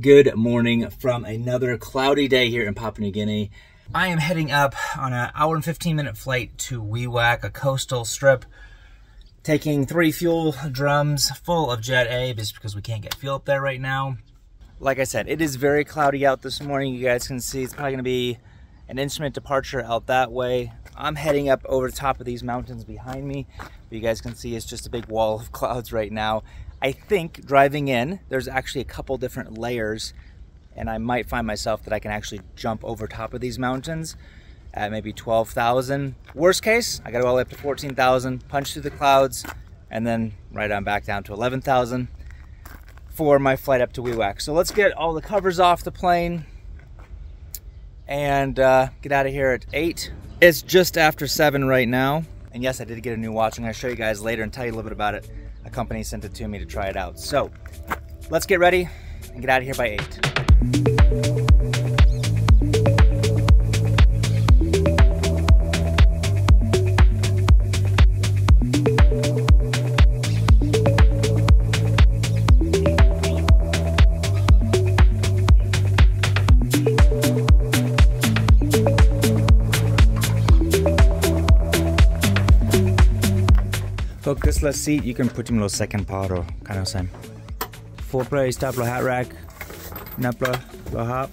Good morning from another cloudy day here in Papua New Guinea. I am heading up on an hour and 15 minute flight to Wewak, a coastal strip, taking three fuel drums full of Jet A just because we can't get fuel up there right now. Like I said, it is very cloudy out this morning. You guys can see it's probably gonna be an instrument departure out that way. I'm heading up over the top of these mountains behind me. But You guys can see it's just a big wall of clouds right now. I think driving in, there's actually a couple different layers and I might find myself that I can actually jump over top of these mountains at maybe 12,000. Worst case, I gotta go all the way up to 14,000, punch through the clouds, and then right on back down to 11,000 for my flight up to Wewak. So let's get all the covers off the plane and uh, get out of here at 8. It's just after 7 right now. And yes, I did get a new watch. I'm gonna show you guys later and tell you a little bit about it a company sent it to me to try it out. So let's get ready and get out of here by 8. Focusless seat, you can put him lo second paro, kind of same. Four play, stop lo hat rack, napla lo hop.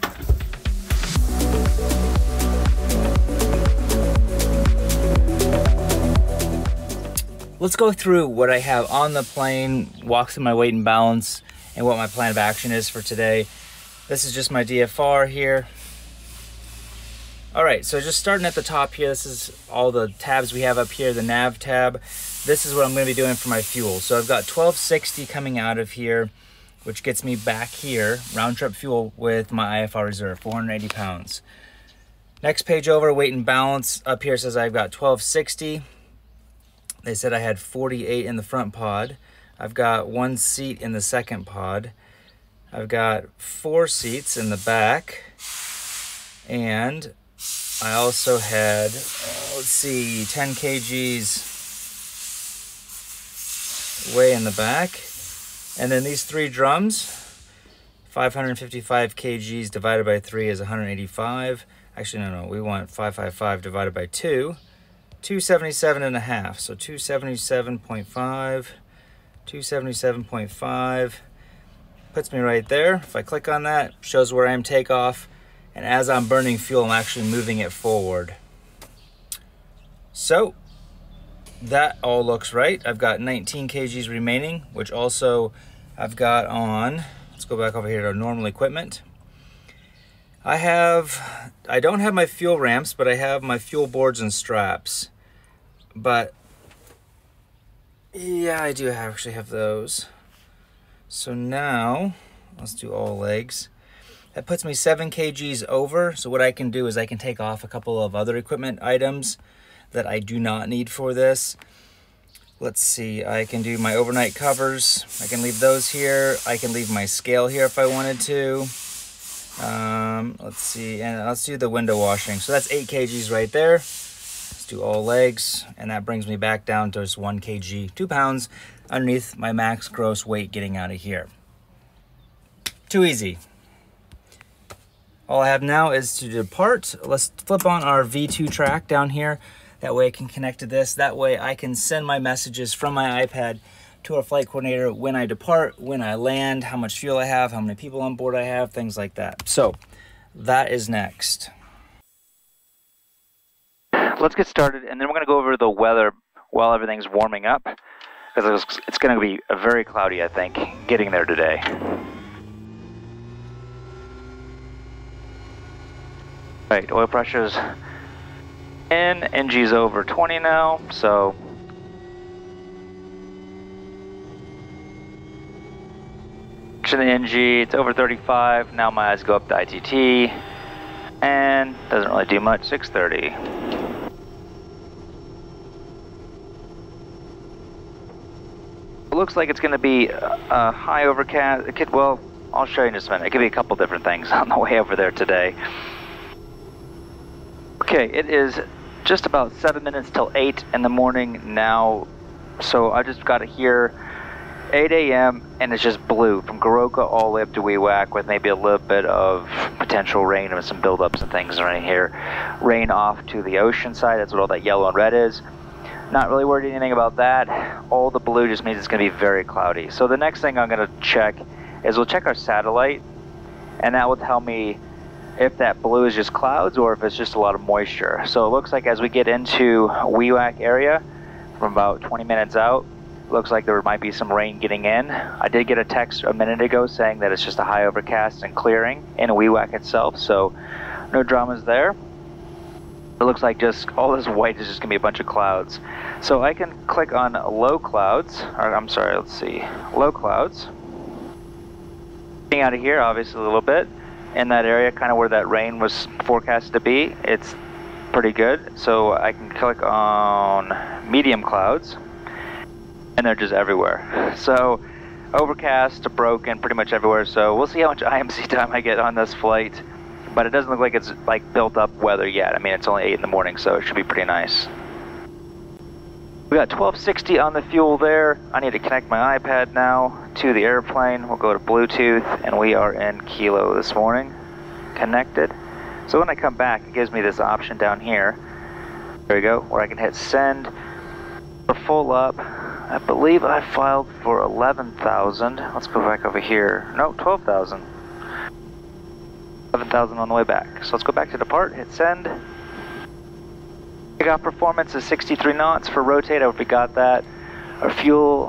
Let's go through what I have on the plane, walk through my weight and balance, and what my plan of action is for today. This is just my DFR here. All right, so just starting at the top here, this is all the tabs we have up here, the nav tab. This is what I'm gonna be doing for my fuel. So I've got 1260 coming out of here, which gets me back here, round trip fuel with my IFR reserve, 480 pounds. Next page over, weight and balance. Up here says I've got 1260. They said I had 48 in the front pod. I've got one seat in the second pod. I've got four seats in the back. And I also had, uh, let's see, 10 kgs way in the back. And then these three drums, 555 kgs divided by three is 185. Actually, no, no, we want 555 divided by two, 277 and a half. So 277.5, 277.5 puts me right there. If I click on that, shows where I am takeoff. And as I'm burning fuel, I'm actually moving it forward. So that all looks right. I've got 19 kgs remaining, which also I've got on, let's go back over here to normal equipment. I have, I don't have my fuel ramps, but I have my fuel boards and straps. But yeah, I do actually have those. So now, let's do all legs. That puts me seven kgs over. So what I can do is I can take off a couple of other equipment items that I do not need for this. Let's see, I can do my overnight covers. I can leave those here. I can leave my scale here if I wanted to. Um, let's see, and let's do the window washing. So that's eight kgs right there. Let's do all legs, and that brings me back down to just one kg, two pounds underneath my max gross weight getting out of here. Too easy. All I have now is to depart. Let's flip on our V2 track down here. That way I can connect to this. That way I can send my messages from my iPad to our flight coordinator when I depart, when I land, how much fuel I have, how many people on board I have, things like that. So that is next. Let's get started and then we're going to go over the weather while everything's warming up because it's going to be very cloudy, I think, getting there today. Right, oil pressures in. NG's over 20 now, so. To the NG, it's over 35. Now my eyes go up to ITT, and doesn't really do much. 630. It looks like it's going to be a high overcast. Could, well, I'll show you in just a minute. It could be a couple different things on the way over there today. Okay, it is just about seven minutes till eight in the morning now. So I just got it here 8 a.m. and it's just blue from Goroka all the way up to Wewak with maybe a little bit of potential rain and some buildups and things around here. Rain off to the ocean side, that's what all that yellow and red is. Not really worried anything about that. All the blue just means it's going to be very cloudy. So the next thing I'm going to check is we'll check our satellite and that will tell me if that blue is just clouds or if it's just a lot of moisture. So it looks like as we get into Wewak area from about 20 minutes out, looks like there might be some rain getting in. I did get a text a minute ago saying that it's just a high overcast and clearing in Wewak itself, so no dramas there. It looks like just all this white is just gonna be a bunch of clouds. So I can click on low clouds, or I'm sorry, let's see, low clouds. Getting out of here, obviously a little bit, in that area, kind of where that rain was forecast to be, it's pretty good. So I can click on medium clouds, and they're just everywhere. So overcast broken pretty much everywhere. So we'll see how much IMC time I get on this flight. But it doesn't look like it's like built up weather yet. I mean, it's only 8 in the morning, so it should be pretty nice. We got 1260 on the fuel there. I need to connect my iPad now to the airplane. We'll go to Bluetooth, and we are in Kilo this morning, connected. So when I come back, it gives me this option down here. There we go, where I can hit send for full up. I believe I filed for 11,000. Let's go back over here. No, 12,000. 11,000 on the way back. So let's go back to depart, hit send. Takeoff performance is 63 knots for rotate, I hope we got that. Our fuel,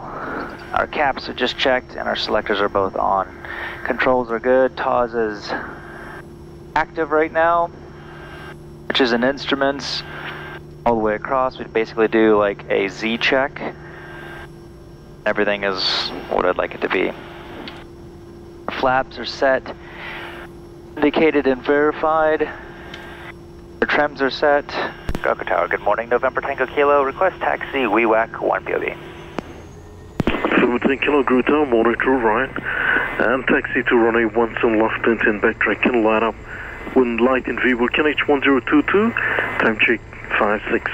our caps are just checked, and our selectors are both on. Controls are good, TAWS is active right now, which is in instruments all the way across. We basically do like a Z check Everything is what I'd like it to be. Flaps are set, indicated and verified. The trims are set. Goroka Tower, good morning, November Tango Kilo. Request taxi, Wewak, 1 POB. 17 Kilo Gruto, monitor right. And taxi to runway 17 left into and backtrack, can line up. Wind light in view, QNH 1022, time check 56.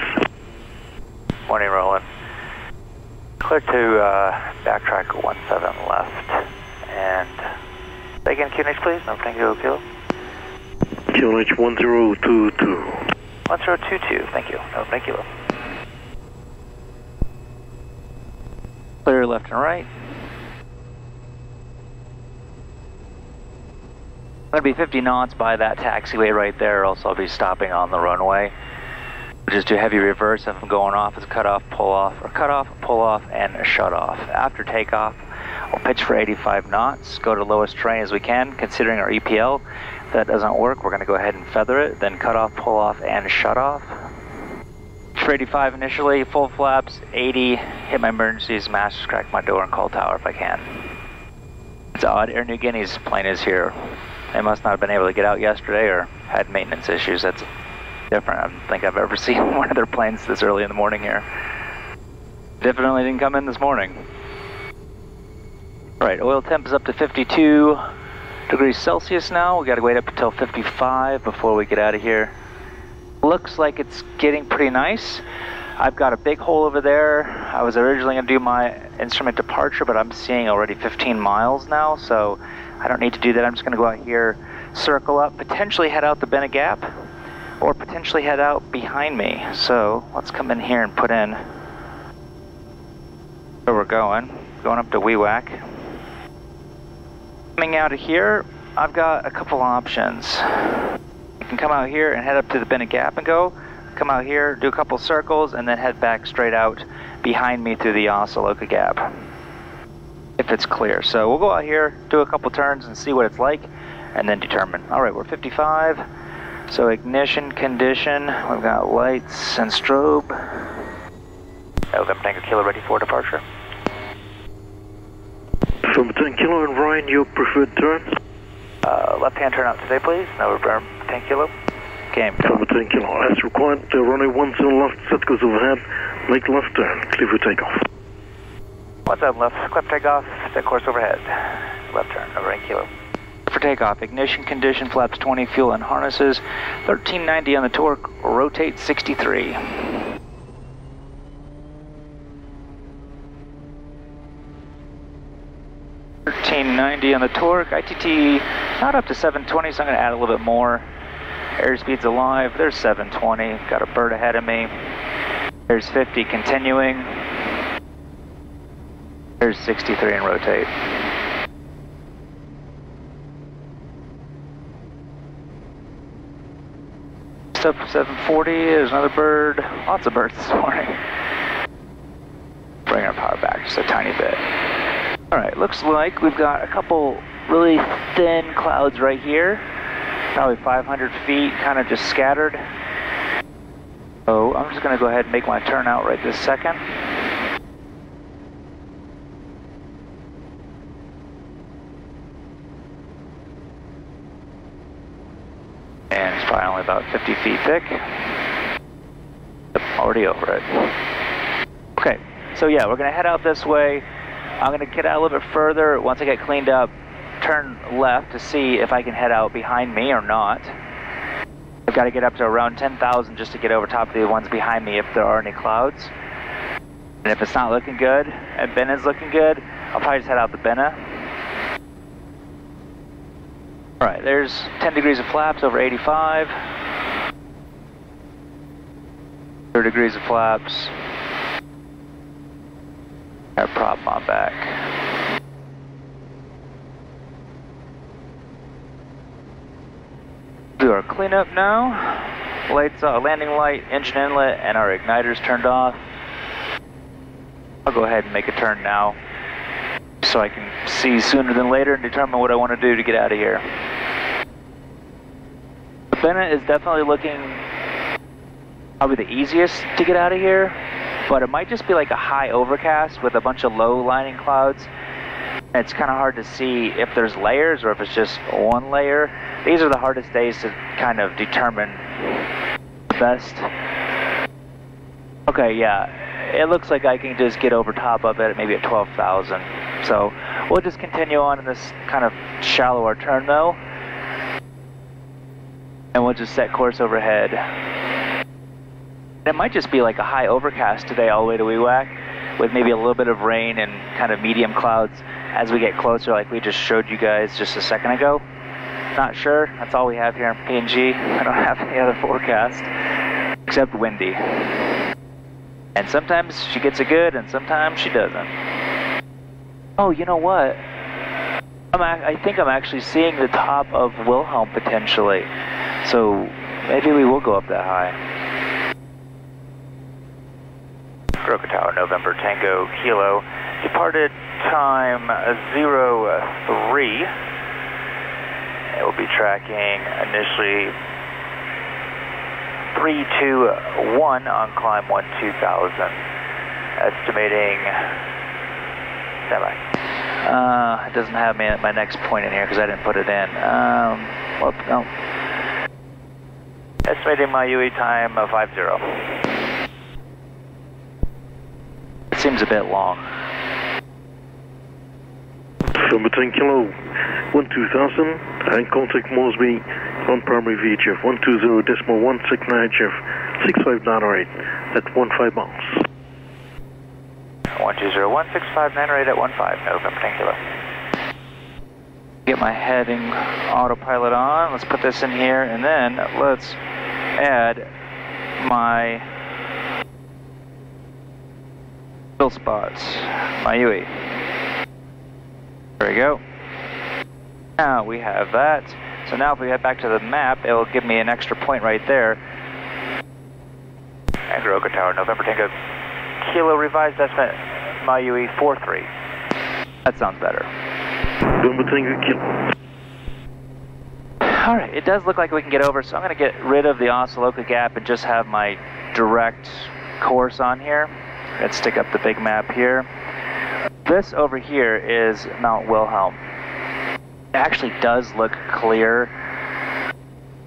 Morning, Roland. Clear to uh, backtrack 17 left. And again, QNH please, no Tango Kilo. QNH 1022. 1022, thank you. No, thank you. Clear left and right. I'm be 50 knots by that taxiway right there, else I'll be stopping on the runway just do heavy reverse if I'm going off as cut off, pull off, or cut off, pull off, and shut off. After takeoff, we'll pitch for 85 knots, go to lowest terrain as we can, considering our EPL. That doesn't work, we're going to go ahead and feather it, then cut off, pull off, and shut off. For 85 initially, full flaps, 80, hit my emergencies, masters, crack my door, and call tower if I can. It's odd, Air Niugini's plane is here. They must not have been able to get out yesterday or had maintenance issues. That's different. I don't think I've ever seen one of their planes this early in the morning here. Definitely didn't come in this morning. All right, oil temp is up to 52 degrees Celsius now. We got to wait up until 55 before we get out of here. Looks like it's getting pretty nice. I've got a big hole over there. I was originally going to do my instrument departure, but I'm seeing already 15 miles now, so I don't need to do that. I'm just going to go out here, circle up, potentially head out the Bennett Gap, or potentially head out behind me. So let's come in here and put in where we're going. Going up to Wewak. Coming out of here, I've got a couple options. You can come out here and head up to the Bennett Gap and go. Come out here, do a couple circles, and then head back straight out behind me through the Oceloka Gap. If it's clear. So we'll go out here, do a couple turns and see what it's like, and then determine. All right, we're 55. So ignition condition, we've got lights and strobe. November Tango Kilo ready for departure. November 10 Kilo and Ryan, your preferred turn? Uh, left hand turn out today please, November 10 Kilo. Game. November 10 Kilo, as required, uh, runway 10 left, set goes overhead, make left turn, clear for takeoff. What's up left, clear takeoff, set course overhead, left turn, over 10 Kilo for takeoff. Ignition condition, flaps 20, fuel and harnesses. 1390 on the torque, rotate 63. 1690 on the torque. ITT not up to 720, so I'm going to add a little bit more. Airspeed's alive. There's 720. Got a bird ahead of me. There's 50 continuing. There's 63 and rotate. Up 740, there's another bird. Lots of birds this morning. Bring our power back just a tiny bit. All right, looks like we've got a couple really thin clouds right here. Probably 500 feet, kind of just scattered. So I'm just gonna go ahead and make my turn out right this second. And it's probably only about 50 feet thick. Already over it. Okay, so yeah, we're gonna head out this way. I'm gonna get out a little bit further. Once I get cleaned up, turn left to see if I can head out behind me or not. I've got to get up to around 10,000 just to get over top of the ones behind me if there are any clouds. And if it's not looking good and Binna's looking good, I'll probably just head out the Binna. Alright, there's 10 degrees of flaps over 85. 30 degrees of flaps. A prop on back. Do our cleanup now. Lights, landing light, engine inlet, and our igniters turned off. I'll go ahead and make a turn now so I can see sooner than later and determine what I want to do to get out of here. Bennett is definitely looking probably the easiest to get out of here, but it might just be like a high overcast with a bunch of low lining clouds. It's kind of hard to see if there's layers or if it's just one layer. These are the hardest days to kind of determine best. Okay, yeah, it looks like I can just get over top of it maybe at 12,000. So we'll just continue on in this kind of shallower turn though. And we'll just set course overhead. It might just be like a high overcast today all the way to Wewak with maybe a little bit of rain and kind of medium clouds as we get closer like we just showed you guys just a second ago. Not sure, that's all we have here in PNG. I don't have any other forecast except windy. And sometimes she gets it good and sometimes she doesn't. Oh, you know what? I'm I think I'm actually seeing the top of Wilhelm potentially. So maybe we will go up that high. Broken Tower, November Tango Kilo. Departed time 03. It will be tracking initially 321 on climb 1 2000. Estimating, standby. Uh, it doesn't have me at my next point in here because I didn't put it in. Um, whoop, no. Estimating my UE time of 50. Seems a bit long. Number 10 kilo, 1 2000, and contact Moresby on primary VHF 120 decimal 169 HF 65908 at 15 miles. 120 16598 at 15, November 10 kilo. Get my heading autopilot on. Let's put this in here and then let's add my spots, my UE. There we go. Now we have that. So now if we head back to the map, it will give me an extra point right there. Angaroka Tower, November Tango, Kilo revised estimate, Mayui 43. That sounds better. November Tango Kilo. All right, it does look like we can get over, so I'm going to get rid of the Osaloka gap and just have my direct course on here. Let's stick up the big map here. This over here is Mount Wilhelm. It actually does look clear.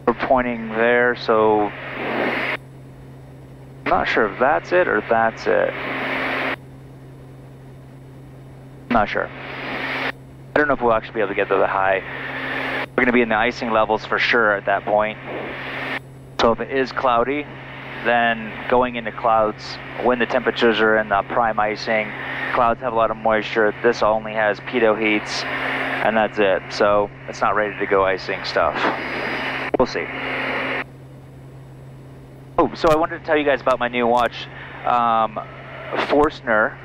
We're pointing there, so I'm not sure if that's it or that's it. Not sure. I don't know if we'll actually be able to get to the high. We're going to be in the icing levels for sure at that point. So if it is cloudy, then going into clouds, when the temperatures are in the prime icing, clouds have a lot of moisture. This only has pitot heats and that's it. So it's not ready to go icing stuff. We'll see. Oh, so I wanted to tell you guys about my new watch. Um, Forstner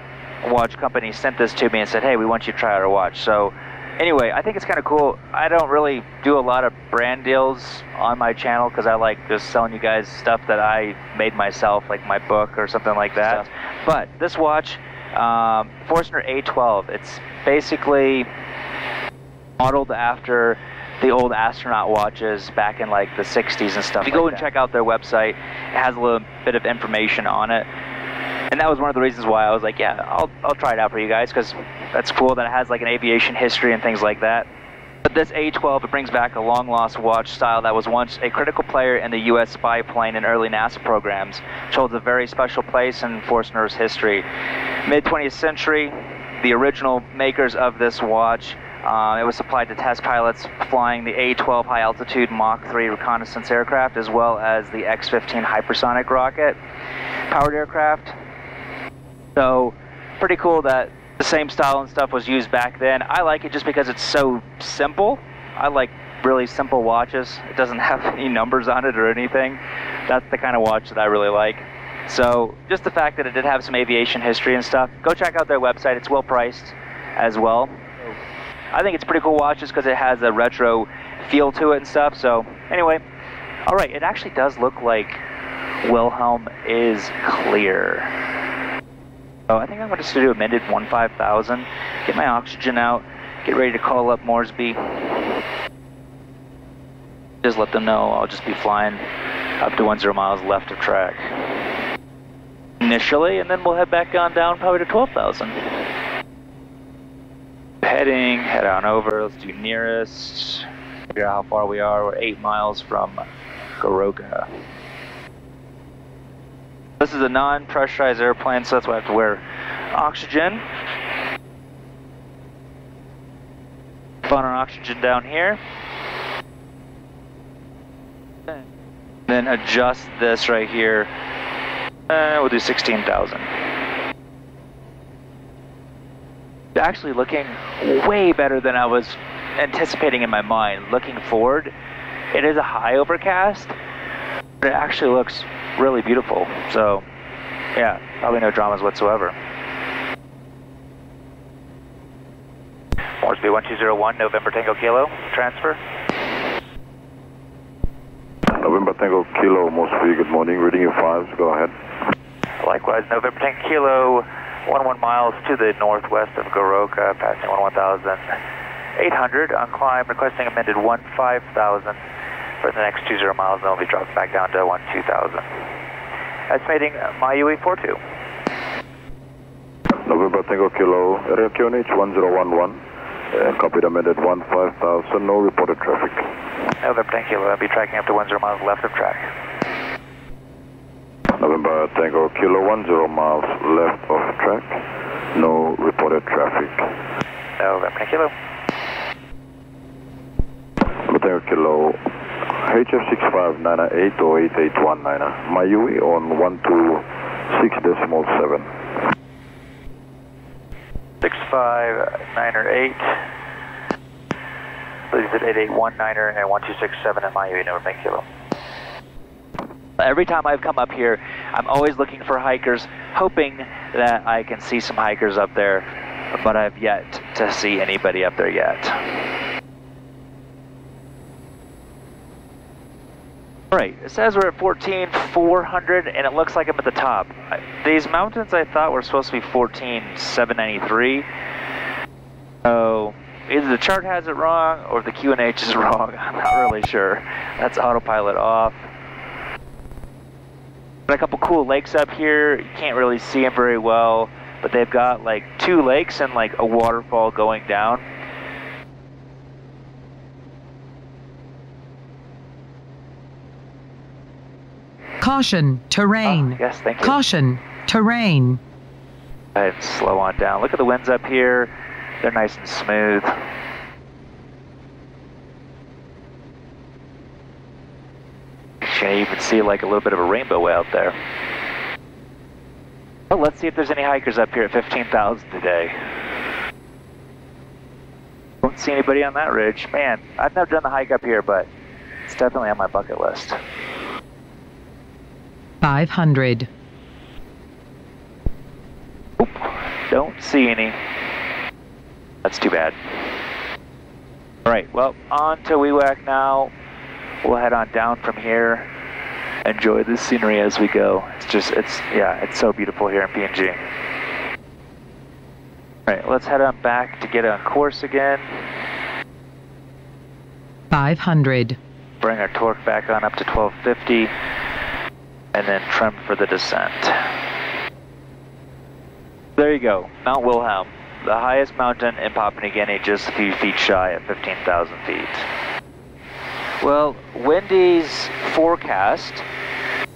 watch company sent this to me and said, hey, we want you to try our watch. So anyway, I think it's kind of cool. I don't really do a lot of brand deals on my channel because I like just selling you guys stuff that I made myself, like my book or something like that. But this watch, um, Forstner A12, it's basically modeled after the old astronaut watches back in like the 60s and stuff. If you go like and that. check out their website, it has a little bit of information on it. And that was one of the reasons why I was like, yeah, I'll, I'll try it out for you guys because that's cool that it has like an aviation history and things like that. But this A12, it brings back a long lost watch style that was once a critical player in the U.S. spy plane and early NASA programs, which holds a very special place in Forstner's history. Mid 20th century, the original makers of this watch, uh, it was supplied to test pilots flying the A-12 high altitude Mach 3 reconnaissance aircraft as well as the X-15 hypersonic rocket powered aircraft. So pretty cool that the same style and stuff was used back then. I like it just because it's so simple. I like really simple watches. It doesn't have any numbers on it or anything. That's the kind of watch that I really like. So just the fact that it did have some aviation history and stuff, go check out their website. It's well priced as well. I think it's pretty cool watch just because it has a retro feel to it and stuff. So anyway, all right, it actually does look like Wilhelm is clear. So I think I'm going to do a minute 15000, get my oxygen out, get ready to call up Moresby. Just let them know I'll just be flying up to 10 miles left of track initially, and then we'll head back on down probably to 12,000. Heading, head on over, let's do nearest, figure out how far we are, we're eight miles from Goroka. This is a non-pressurized airplane, so that's why I have to wear oxygen. Fun our oxygen down here. Then adjust this right here. Uh, we'll do 16,000. Actually looking way better than I was anticipating in my mind. Looking forward, it is a high overcast, but it actually looks really beautiful. So, yeah, probably no dramas whatsoever. Moresby 1201, November Tango Kilo, transfer. November Tango Kilo, Moresby, good morning. Reading your fives, go ahead. Likewise, November Tango Kilo, 11 miles to the northwest of Goroka, passing 11,800 on climb, requesting amended 15,000 for the next 20 miles, then we'll be dropped back down to 12,000. Estimating Mayui 42. November Tango Kilo, area QNH 1011. Uh, copied amended 15,000, no reported traffic. November Tango Kilo, I'll be tracking up to 10 miles left of track. November Tango Kilo, 10 miles left of track, no reported traffic. November Tango Kilo. Tango Kilo, HF6598 or 8819, Mayui on 126.7. 659er 8. Please at 8819er and 1267 in Mayui, November Tango Kilo. Every time I've come up here, I'm always looking for hikers, hoping that I can see some hikers up there, but I've yet to see anybody up there yet. Alright, it says we're at 14,400 and it looks like I'm at the top. These mountains I thought were supposed to be 14,793. So either the chart has it wrong or the QNH is wrong. I'm not really sure. That's autopilot off. Got a couple cool lakes up here. You can't really see them very well, but they've got like two lakes and like a waterfall going down. Caution, terrain. Oh, yes, thank you. Caution, terrain. Ahead slow on down. Look at the winds up here. They're nice and smooth. You can even see like a little bit of a rainbow way out there. Well, let's see if there's any hikers up here at 15,000 today. Don't see anybody on that ridge. Man, I've never done the hike up here, but it's definitely on my bucket list. 500. Oop, don't see any. That's too bad. All right, well, on to Wewak now. We'll head on down from here. Enjoy the scenery as we go. It's just, it's, yeah, it's so beautiful here in PNG. All right, let's head on back to get on course again. 500. Bring our torque back on up to 1250 and then trim for the descent. There you go, Mount Wilhelm, the highest mountain in Papua New Guinea, just a few feet shy at 15,000 feet. Well, Windy's forecast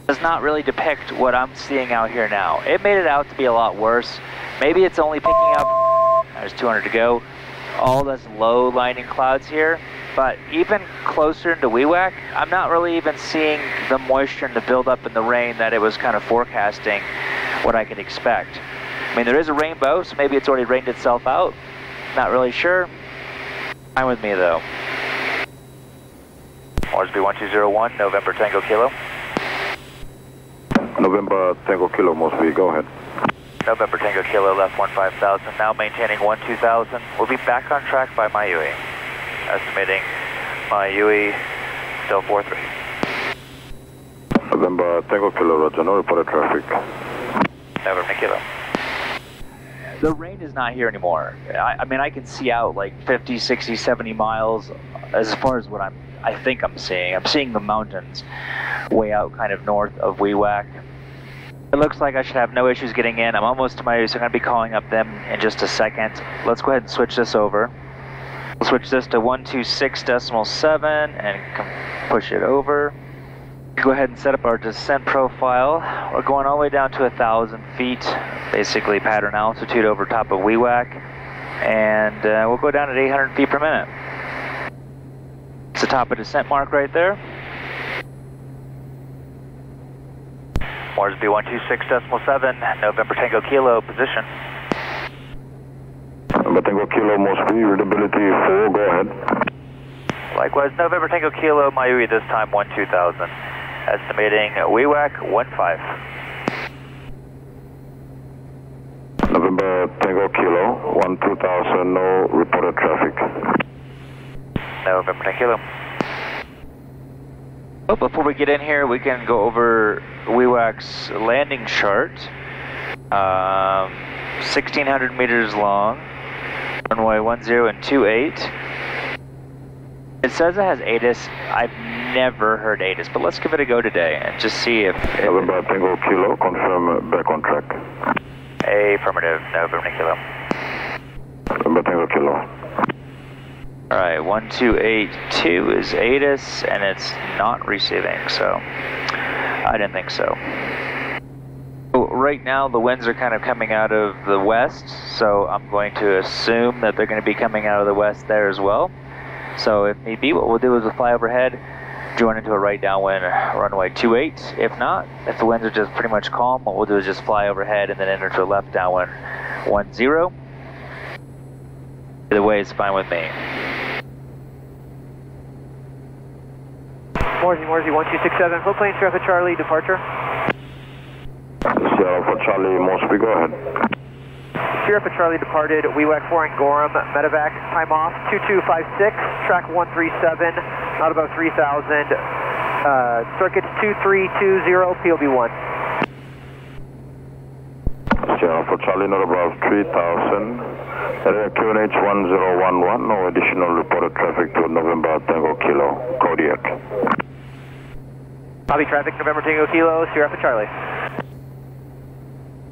does not really depict what I'm seeing out here now. It made it out to be a lot worse. Maybe it's only picking up, there's 200 to go, all those low lining clouds here. But even closer into Wewak, I'm not really even seeing the moisture and the buildup in the rain that it was kind of forecasting what I could expect. I mean, there is a rainbow, so maybe it's already rained itself out. Not really sure. Fine with me though. Orsby 1201, November Tango Kilo. November Tango Kilo, Mosby, go ahead. November Tango Kilo, left 15,000, now maintaining 12,000. We'll be back on track by Mayui. Estimating Mayui, still 43. November Tango Kilo, Roger, no reported traffic. November Kilo. The rain is not here anymore. I, I mean, I can see out like 50, 60, 70 miles as far as what I'm, I think I'm seeing. I'm seeing the mountains way out kind of north of Wewak. It looks like I should have no issues getting in. I'm almost to my, so I'm going to be calling up them in just a second. Let's go ahead and switch this over. We'll switch this to 126.7 and push it over. Go ahead and set up our descent profile. We're going all the way down to a thousand feet, basically pattern altitude over top of Wewak, and uh, we'll go down at 800 feet per minute. It's the top of descent mark right there. Mars B126.7, November Tango Kilo, position. November Tango Kilo, Mosby, readability 4, go ahead. Likewise, November Tango Kilo, Mayui this time 12000. Estimating Wewak 15. November Tango Kilo, 12000, no reported traffic. November Tango Kilo. Oh, before we get in here, we can go over Wewak's landing chart. Um, 1600 meters long, runway 10 and 28. It says it has ATIS. I've never heard ATIS, but let's give it a go today and just see if. if November Tango Kilo, confirm uh, back on track. affirmative, November Kilo. November Tango Kilo. All right, 1282 is ATIS, and it's not receiving, so I didn't think so. Right now, the winds are kind of coming out of the west, so I'm going to assume that they're going to be coming out of the west there as well. So if need be, what we'll do is we'll fly overhead, join into a right downwind runway 28. If not, if the winds are just pretty much calm, what we'll do is just fly overhead and then enter to a left downwind 10. Either way is fine with me. Morsey, Morsey, 1267, float plane, Sierra Charlie, departure. Sierra for Charlie, Mosby, go ahead. Sierra Charlie departed, Wewak 4 and Gorham, medevac, time off 2256, track 137, not above 3000, uh, circuits 2320, POB1. Sierra for Charlie, not above 3000. Area QNH 1011, no additional reported traffic to November Tango Kilo, Kodiak. Copy traffic, November Tango Kilo, Sierra Charlie.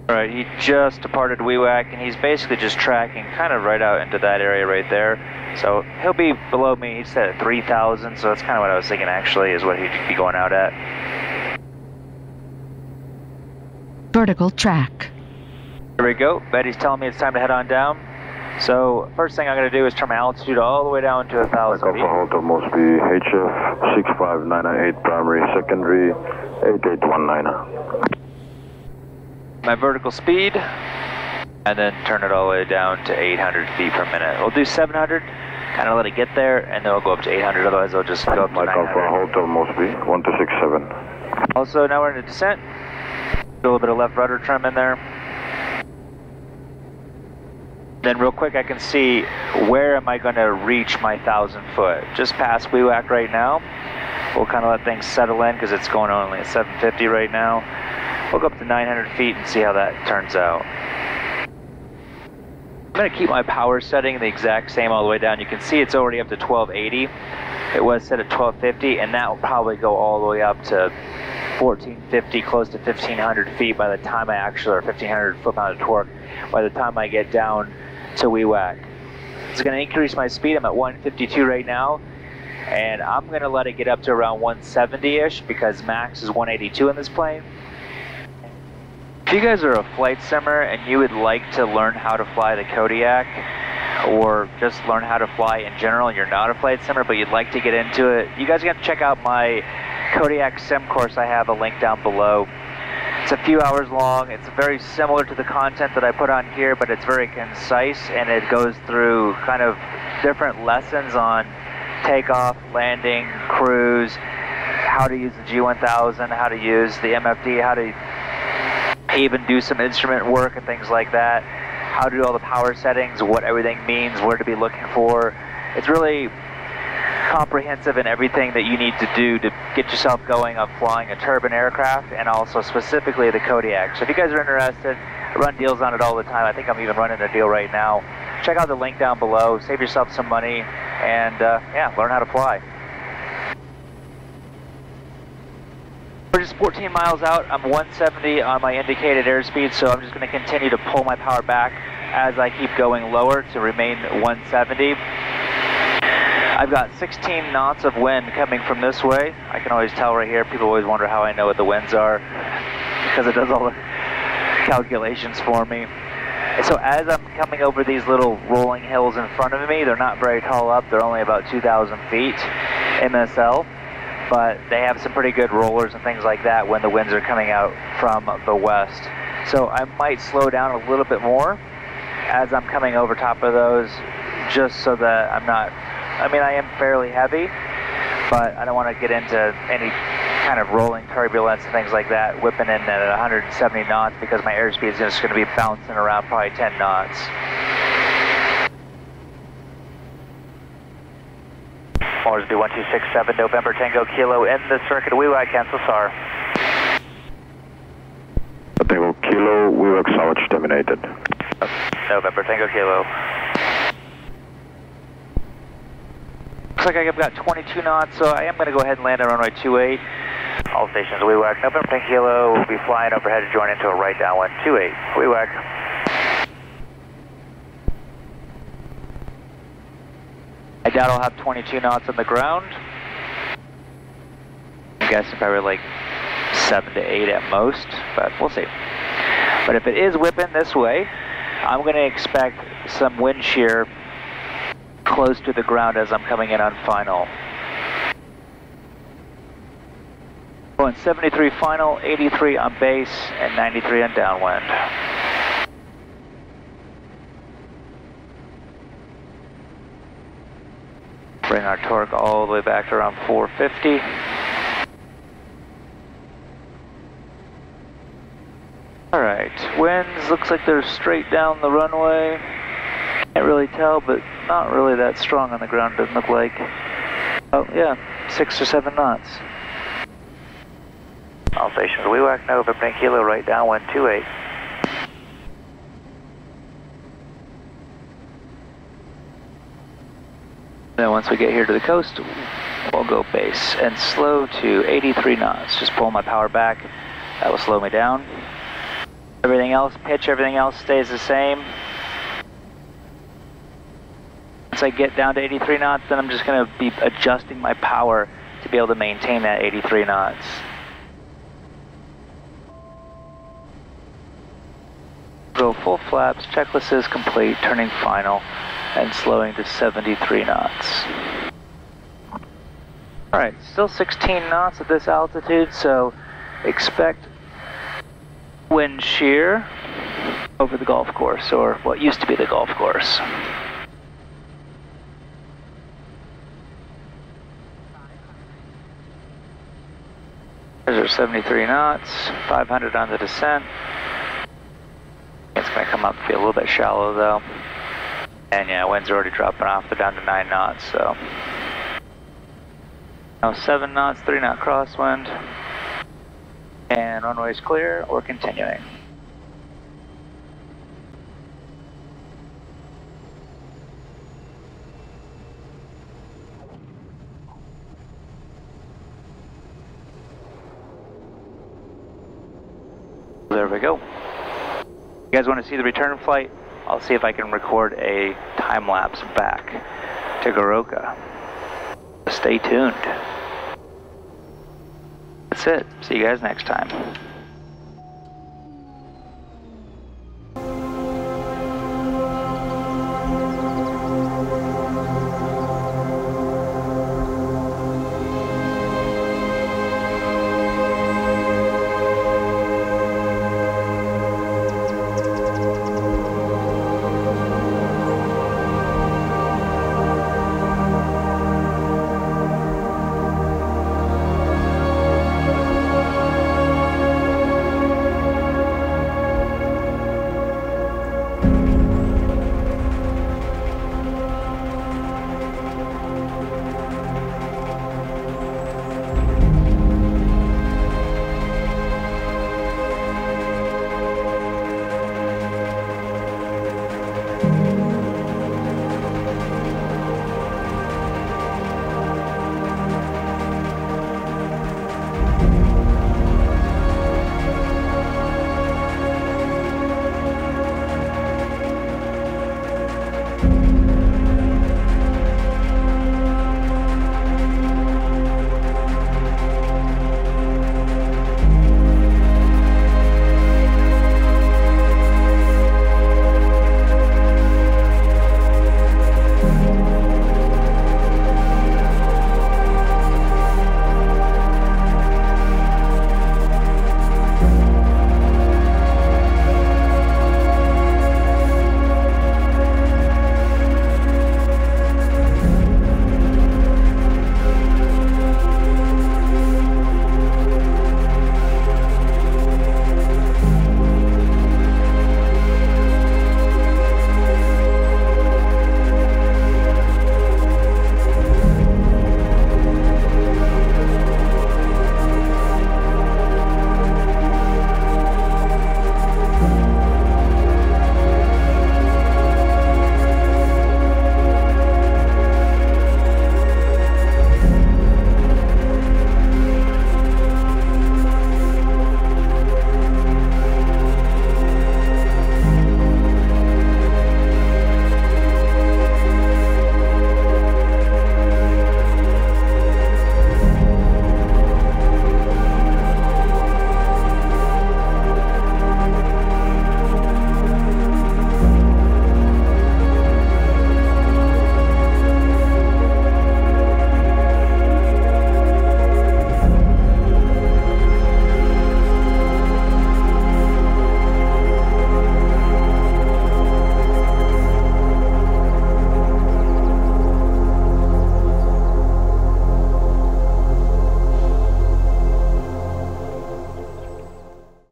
All right, he just departed Wewak, and he's basically just tracking kind of right out into that area right there. So he'll be below me. He said at 3,000, so that's kind of what I was thinking actually is what he'd be going out at. Vertical track. Here we go. Betty's telling me it's time to head on down. So first thing I'm going to do is turn my altitude all the way down to a thousand Alpha feet. Hotel Mosby, HF 65998 primary, secondary 8819. My vertical speed, and then turn it all the way down to 800 feet per minute. We'll do 700, kind of let it get there, and then we'll go up to 800. Otherwise, I'll just go up to Mike Alpha 900. Hotel Mosby, 1267. Also, now we're in a descent. A little bit of left rudder trim in there. Then real quick, I can see where am I going to reach my 1,000 foot. Just past Wewak right now. We'll kind of let things settle in because it's going only at 750 right now. We'll go up to 900 feet and see how that turns out. I'm going to keep my power setting the exact same all the way down. You can see it's already up to 1280. It was set at 1250, and that will probably go all the way up to 1450, close to 1500 feet by the time I actually, or 1500 foot pound of torque, by the time I get down to Wewak. It's going to increase my speed. I'm at 152 right now, and I'm going to let it get up to around 170-ish because max is 182 in this plane. If you guys are a flight simmer and you would like to learn how to fly the Kodiak, or just learn how to fly in general, and you're not a flight simmer, but you'd like to get into it, you guys got to check out my Kodiak sim course. I have a link down below. It's a few hours long. It's very similar to the content that I put on here, but it's very concise and it goes through kind of different lessons on takeoff, landing, cruise, how to use the G1000, how to use the MFD, how to even do some instrument work and things like that, how to do all the power settings, what everything means, where to be looking for. It's really comprehensive in everything that you need to do to get yourself going on flying a turbine aircraft and also specifically the Kodiak. So if you guys are interested, I run deals on it all the time. I think I'm even running a deal right now. Check out the link down below, save yourself some money, and uh, yeah, learn how to fly. We're just 14 miles out. I'm 170 on my indicated airspeed, so I'm just going to continue to pull my power back as I keep going lower to remain 170. I've got 16 knots of wind coming from this way. I can always tell right here. People always wonder how I know what the winds are because it does all the calculations for me. So as I'm coming over these little rolling hills in front of me, they're not very tall up. They're only about 2,000 feet MSL, but they have some pretty good rollers and things like that when the winds are coming out from the west. So I might slow down a little bit more as I'm coming over top of those, just so that I'm not I mean, I am fairly heavy, but I don't want to get into any kind of rolling turbulence and things like that, whipping in at 170 knots because my airspeed is just going to be bouncing around probably 10 knots. Moresby 1267, November Tango Kilo in the circuit. Wewak, cancel SAR. Tango Kilo, Wewak salvage terminated. November Tango Kilo. Looks like I've got 22 knots, so I am going to go ahead and land on runway 28. All stations, Wewak, November 10 Kilo, will be flying overhead to join into a right downwind 28. Wewak. I doubt I'll have 22 knots on the ground. I guess if I were like 7 to 8 at most, but we'll see. But if it is whipping this way, I'm going to expect some wind shear close to the ground as I'm coming in on final. Oh, Going 73 final, 83 on base, and 93 on downwind. Bring our torque all the way back to around 450. Alright, winds looks like they're straight down the runway. Can't really tell, but not really that strong on the ground, doesn't look like. Oh, yeah, six or seven knots. All stations, Wewak Nova, Bank Kilo, right downwind 28. Then once we get here to the coast, we'll go base and slow to 83 knots. Just pull my power back. That will slow me down. Everything else, pitch, everything else stays the same. Once I get down to 83 knots, then I'm just going to be adjusting my power to be able to maintain that 83 knots. Go full flaps, checklist is complete, turning final, and slowing to 73 knots. Alright, still 16 knots at this altitude, so expect wind shear over the golf course, or what used to be the golf course. are 73 knots, 500 on the descent. It's going to come up, be a little bit shallow though. And yeah, wind's already dropping off, they're down to 9 knots, so. Now 7 knots, 3 knot crosswind. And runway's clear, we're continuing. There we go. You guys want to see the return flight? I'll see if I can record a time lapse back to Goroka. Stay tuned. That's it. See you guys next time.